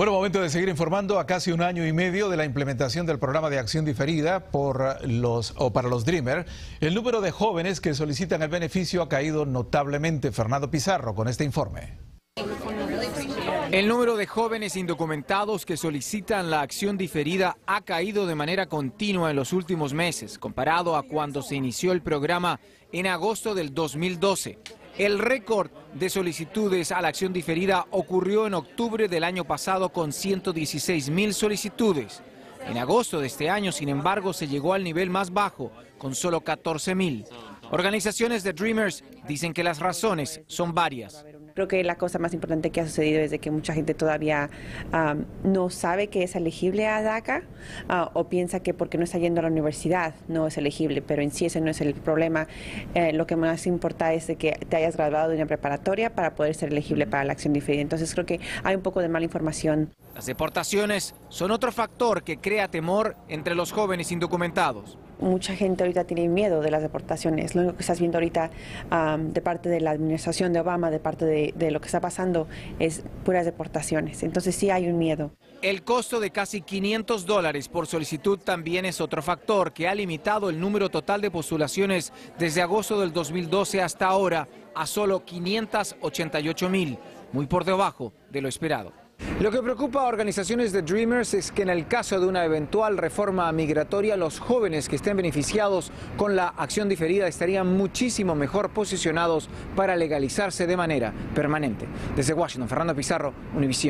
Bueno, momento de seguir informando a casi un año y medio de la implementación del programa de acción diferida por los, o para los Dreamer. El número de jóvenes que solicitan el beneficio ha caído notablemente. Fernando Pizarro con este informe. El número de jóvenes indocumentados que solicitan la acción diferida ha caído de manera continua en los últimos meses, comparado a cuando se inició el programa en agosto del 2012. El récord de solicitudes a la acción diferida ocurrió en octubre del año pasado con 116 mil solicitudes. En agosto de este año, sin embargo, se llegó al nivel más bajo, con solo 14 mil. Organizaciones de Dreamers dicen que las razones son varias. Creo que la cosa más importante que ha sucedido es de que mucha gente todavía no sabe que es elegible a DACA ah, o piensa que porque no está yendo a la universidad no es elegible, pero en sí ese no es el problema. Eh, lo que más importa es de que te hayas graduado de una preparatoria para poder ser elegible para la acción diferida. Entonces creo que hay un poco de mala información. Las deportaciones son otro factor que crea temor entre los jóvenes indocumentados mucha gente ahorita tiene miedo de las deportaciones. Lo que estás viendo ahorita de parte de la administración de Obama, de parte de, lo que está pasando, es puras deportaciones. Entonces sí hay un miedo. El costo de casi 500 dólares por solicitud también es otro factor que ha limitado el número total de postulaciones desde agosto del 2012 hasta ahora a solo 588 mil, muy por debajo de lo esperado. Lo que preocupa a organizaciones de Dreamers es que en el caso de una eventual reforma migratoria, los jóvenes que estén beneficiados con la acción diferida estarían muchísimo mejor posicionados para legalizarse de manera permanente. Desde Washington, Fernando Pizarro, Univisión.